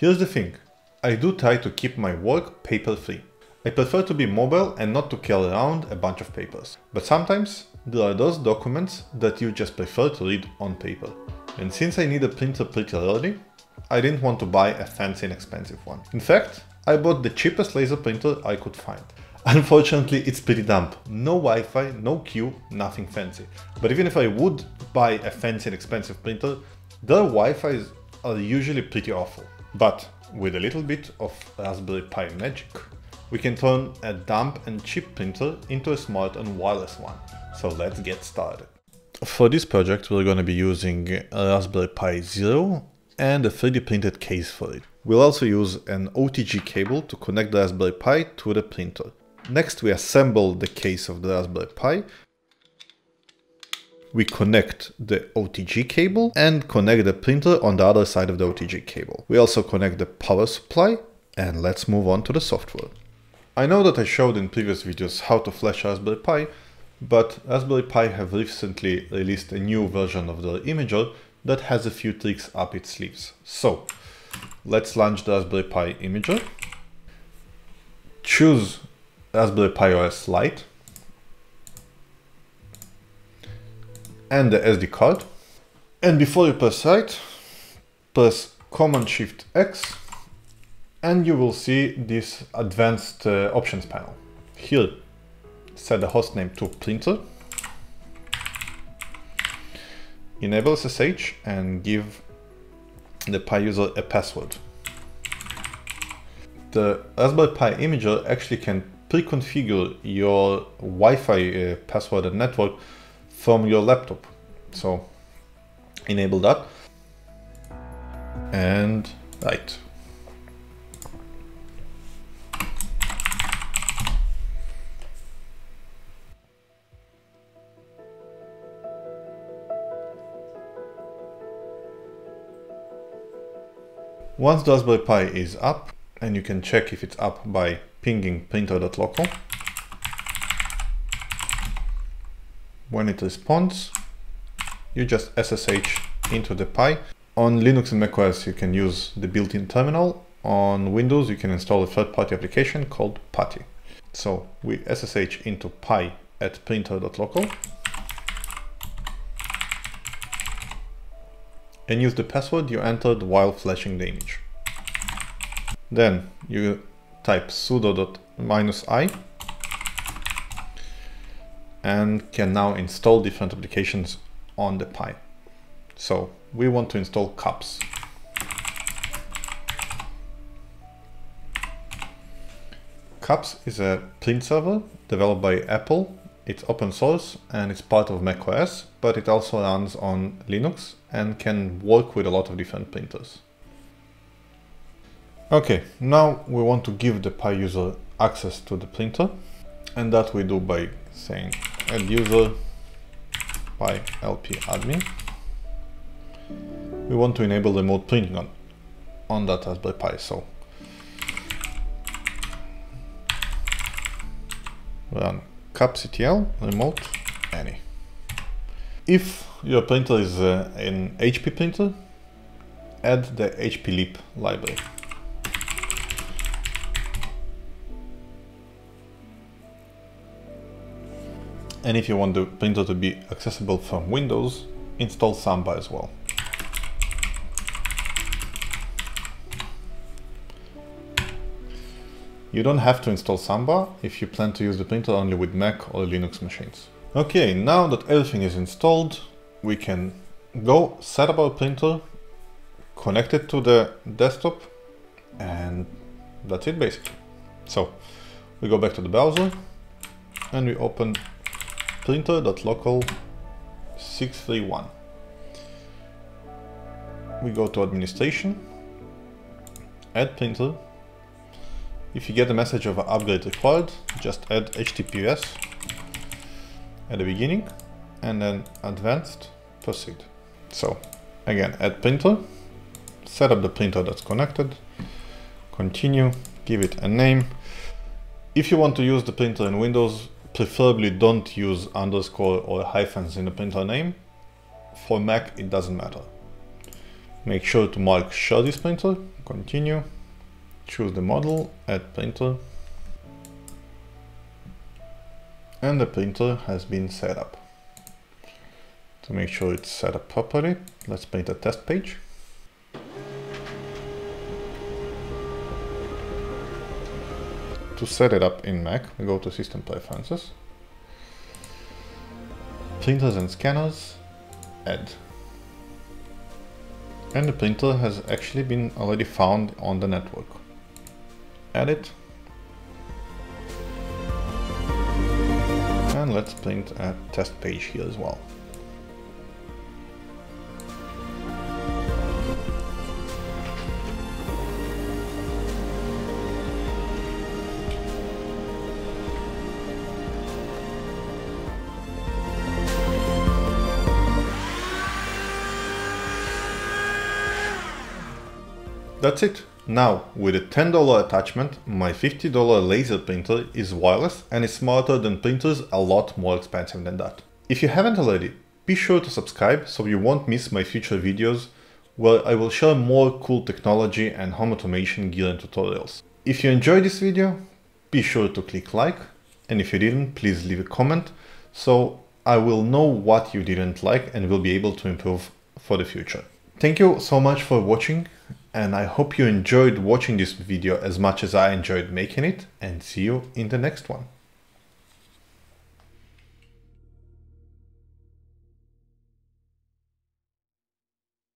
Here's the thing, I do try to keep my work paper free. I prefer to be mobile and not to carry around a bunch of papers. But sometimes there are those documents that you just prefer to read on paper. And since I need a printer pretty early, I didn't want to buy a fancy and expensive one. In fact, I bought the cheapest laser printer I could find. Unfortunately, it's pretty dumb. No Wi-Fi, no queue, nothing fancy. But even if I would buy a fancy and expensive printer, their Wi-Fi are usually pretty awful. But with a little bit of Raspberry Pi magic, we can turn a dumb and cheap printer into a smart and wireless one. So let's get started. For this project, we're going to be using a Raspberry Pi Zero and a 3D printed case for it. We'll also use an OTG cable to connect the Raspberry Pi to the printer. Next, we assemble the case of the Raspberry Pi. We connect the OTG cable and connect the printer on the other side of the OTG cable. We also connect the power supply and let's move on to the software. I know that I showed in previous videos how to flash Raspberry Pi, but Raspberry Pi have recently released a new version of their imager that has a few tricks up its sleeves. So let's launch the Raspberry Pi imager. Choose Raspberry Pi OS Lite and the SD card. And before you press write, press Command Shift X and you will see this advanced uh, options panel. Here, set the hostname to printer, enable SSH and give the Pi user a password. The Raspberry Pi imager actually can pre-configure your Wi-Fi uh, password and network from your laptop. So enable that and write. Once the Raspberry Pi is up, and you can check if it's up by pinging printer.local. When it responds, you just SSH into the Pi. On Linux and macOS, you can use the built-in terminal. On Windows, you can install a third-party application called PuTTY. So we SSH into Pi at printer.local and use the password you entered while flashing the image. Then you type sudo minus i and can now install different applications on the Pi. So we want to install CUPS. CUPS is a print server developed by Apple. It's open source and it's part of macOS, but it also runs on Linux and can work with a lot of different printers. Okay, now we want to give the Pi user access to the printer and that we do by saying add user by LP admin. We want to enable remote printing on, on that Raspberry Pi, so run cupsctl remote any. If your printer is uh, an HP printer, add the HPLIP library. And if you want the printer to be accessible from Windows, install Samba as well. You don't have to install Samba if you plan to use the printer only with Mac or Linux machines. Okay, now that everything is installed, we can go set up our printer, connect it to the desktop, and that's it basically. So we go back to the browser and we open printer.local 631. We go to administration, add printer. If you get a message of upgrade required, just add HTTPS at the beginning and then advanced proceed. So again, add printer, set up the printer that's connected, continue, give it a name. If you want to use the printer in Windows, preferably don't use underscore or hyphens in the printer name. For Mac, it doesn't matter. Make sure to mark this printer, continue, choose the model, add printer, and the printer has been set up. To make sure it's set up properly, let's print a test page. To set it up in Mac, we go to System Preferences, Printers and Scanners, Add. And the printer has actually been already found on the network. Add it. And let's print a test page here as well. That's it. Now, with a $10 attachment, my $50 laser printer is wireless and is smarter than printers a lot more expensive than that. If you haven't already, be sure to subscribe so you won't miss my future videos where I will share more cool technology and home automation gear and tutorials. If you enjoyed this video, be sure to click like and if you didn't, please leave a comment so I will know what you didn't like and will be able to improve for the future. Thank you so much for watching and I hope you enjoyed watching this video as much as I enjoyed making it and see you in the next one.